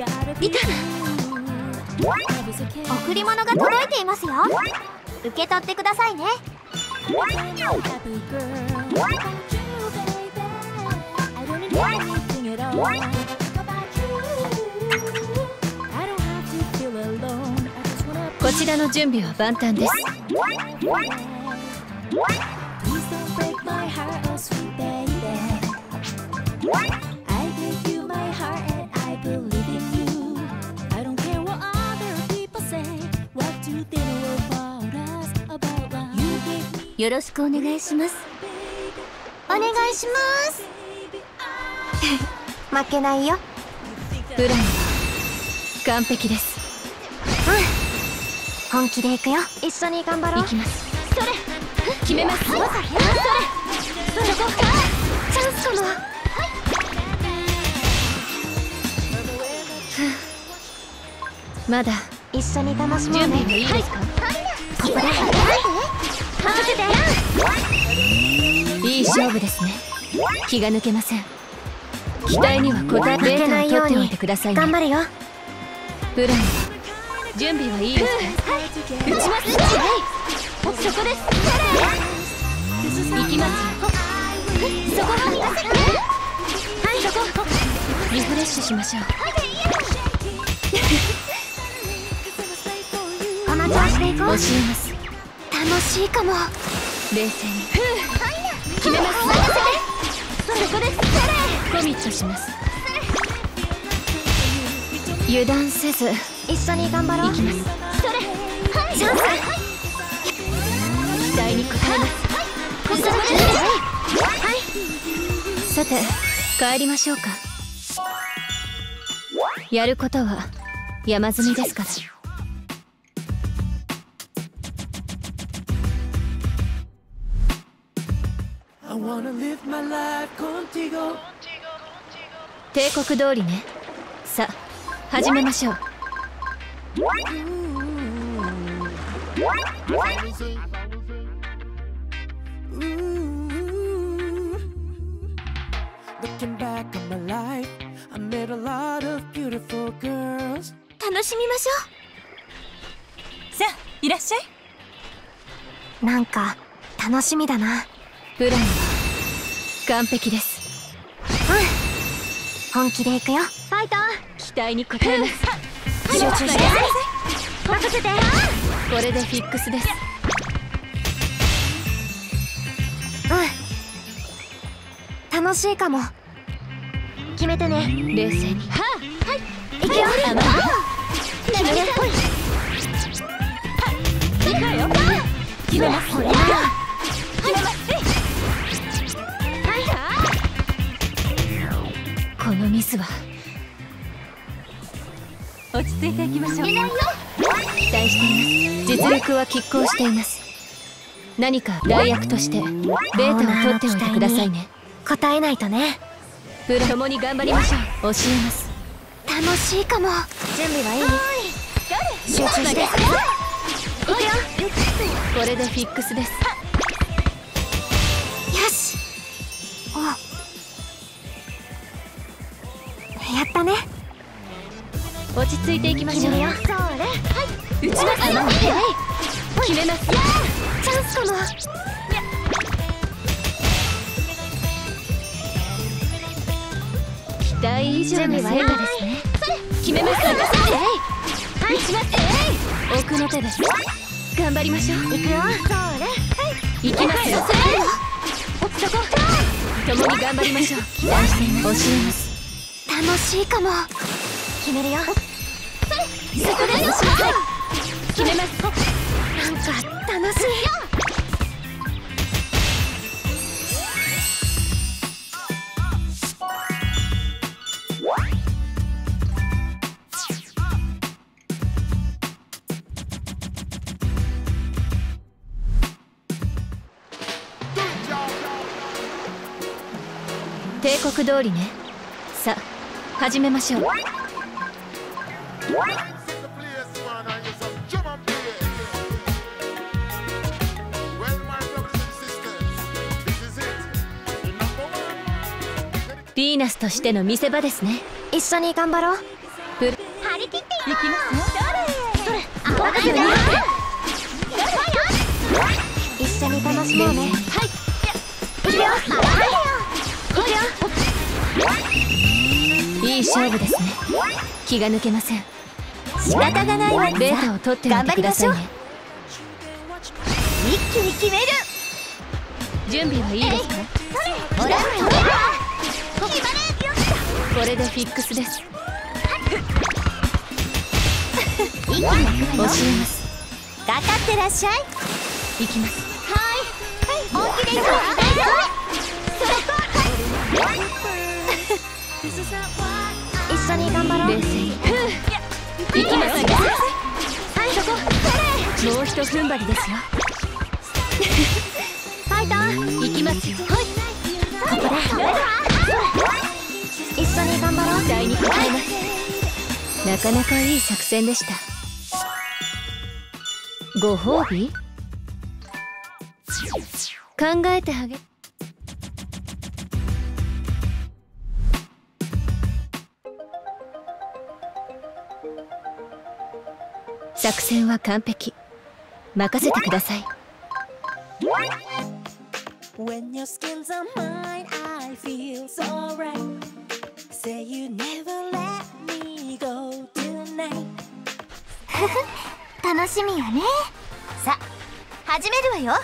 いた贈り物が届いていますよ。受け取ってくださいね。こちらの準備は万端です。よろしくお願いします。お願いします。負けないよ。プランは完璧です。本気で行くよ。一緒に頑張ろう。行きます。それ。決めます。それそれ。そこか。チャンスかもまだ。一緒に楽しもう準ね備はいいですか？ここで任せていい勝負ですね。気が抜けません。期待には応えデータを取っておいてくださいね。頑張るよ。プラン。準備はい。い。ですか打ちますそこです行きますそこは。い。そこリフレッシュしましょう。この調子で行こう。教えます楽しいかも。冷静に。決めます。せそこですコミットします。油断せず。一緒に頑張ろう。行きます。それ。はい。チャンス。はい。期待に応えます。ここで。すさて帰りましょうか。やることは山積みですから。帝国通りね。さ始めましょう。楽しみましょう。さあいらっしゃい。なんか楽しみだな。ブラン。完璧です。本気で行くよ。ファイト期待に応えます。集中して。任せてこれでフィックスです。うん。楽しいかも。決めてね。冷静に。行くよ。あま決める決めますこれだこのミスは。落ち着いていきましょう。期待しています。実力は拮抗しています。何か代役としてデータを取っておいてくださいね。答えないとね。プラン共に頑張りましょう。教えます。楽しいかも。準備はいい。集中して。行くよ。これでフィックスですち着いていきましょうよそれはい打ちますあの決めますチャンスかも期待以上の成果ですね決めますはい打ちます奥の手です頑張りましょう行くよ。しょう期待しています教えます楽しいかもそこです決めますなんか楽しい帝国通りね。さあ始めましょう。ヴィーナスとしての見せ場ですね。一緒に頑張ろう。プきますよそれ？あ分かるよ。一緒に楽しもう。ねはいいくよはいいい勝負ですね気が抜けません仕方がないわデータを取っておいてくださいね一気に決める準備はいいですかこれでフィックスです。教えます。かかってらっしゃい。行きますはい。本気でい。くわ一緒に頑張ろう冷静に行きますよはい。そこもうひと踏ん張りですよファイト行きますよここで頑張ろう。期待に応えますなかなかいい作戦でした。ご褒美？考えてあげ。作戦は完璧。任せてください。When your skins are mine, I feel so right. Say you never let me go tonight. 楽しみやね。さ始めるわよ。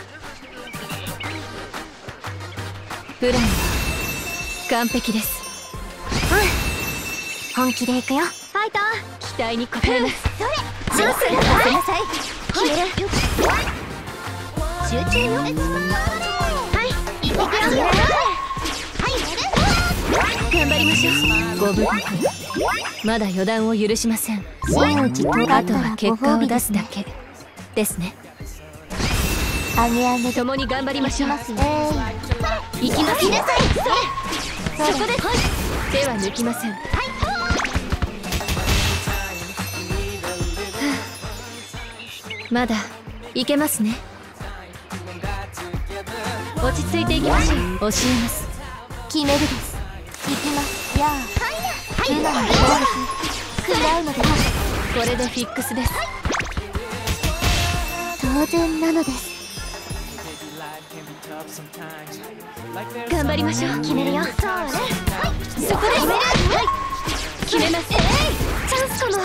プランは完璧です。本気でいくよ。ファイト期待に応えます。チャンスさせなさい。決める。集中よはい。行くよ。はい頑張りましょう。ご無礼まだ予断を許しません。あとは結果を出すだけですね。あげあげ。共に頑張りましょう。えー行きます。よなさいそこです手は抜きません。まだいけますね。落ち着いていきましょう。教えます。決めるです行きますやあはい。ルナの攻撃食らうのでこれでフィックスです当然なのです頑張りましょう決めるよそうねそこですはい。決めますチャンスかも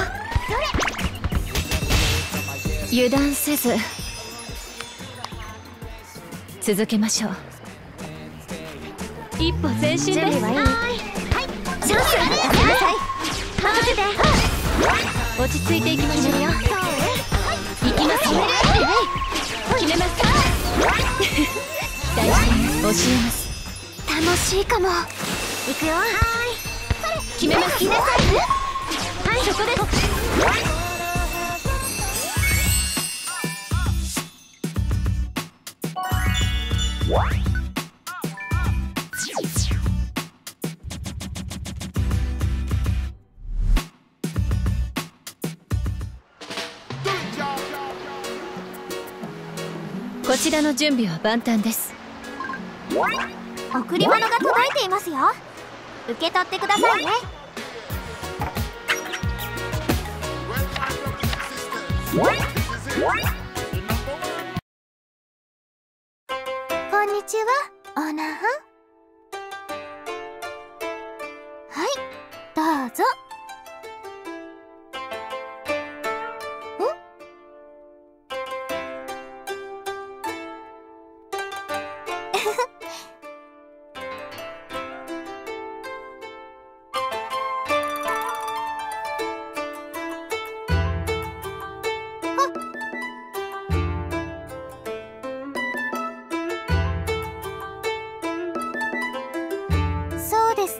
油断せず続けましょう一歩前進です準備はい。い。チャンス出せなさい任せて。落ち着いて。いきましょうよそう行きますよ決めます期待して。教えます楽しいかも行くよはい決めます決めなさいはいそこですこちらの準備は万端です。贈り物が届いていますよ。受け取ってくださいね。こんにちはオーナーははいどうぞ。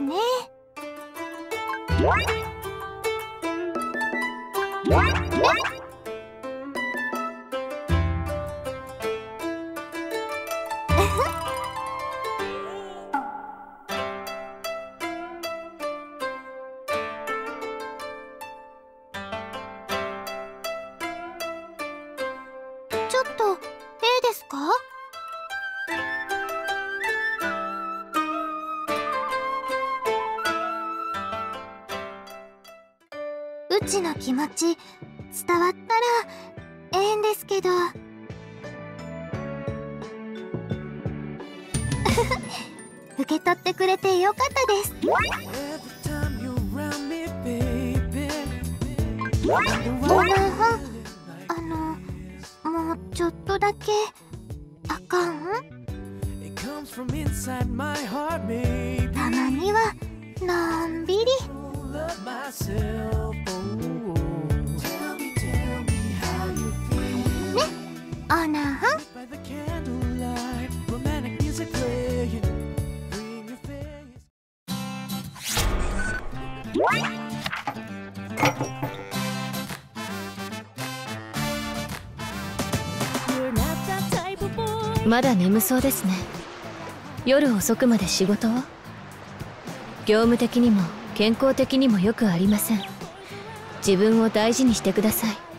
ですね。うちちの気持ち伝わったらええんですけど。受け取ってくれてよかったです。あのもうちょっとだけあかん？たまにはのんびり type of boy まだ眠そうですね。夜遅くまで仕事を？業務的にも健康的にもよくありません。自分を大事にしてください。